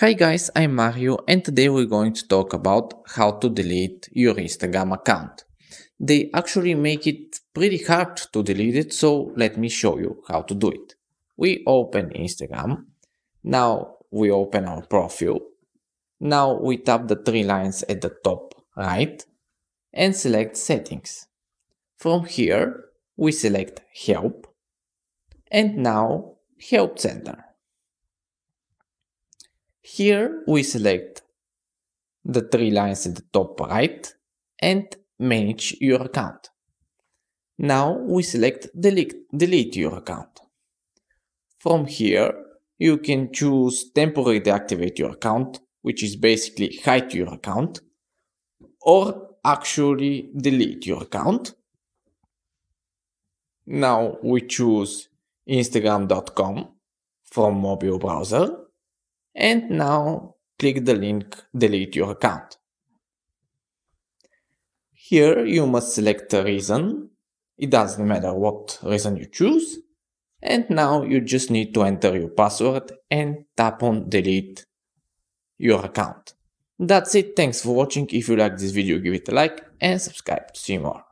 Hi guys, I'm Mario and today we're going to talk about how to delete your Instagram account. They actually make it pretty hard to delete it, so let me show you how to do it. We open Instagram. Now we open our profile. Now we tap the three lines at the top right and select settings. From here, we select help and now help center. Here we select the three lines at the top right and manage your account. Now we select delete, delete your account. From here, you can choose temporarily deactivate your account, which is basically hide your account, or actually delete your account. Now we choose instagram.com from mobile browser and now click the link delete your account. Here you must select a reason, it doesn't matter what reason you choose, and now you just need to enter your password and tap on delete your account. That's it, thanks for watching, if you like this video give it a like and subscribe to see more.